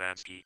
Stefanski.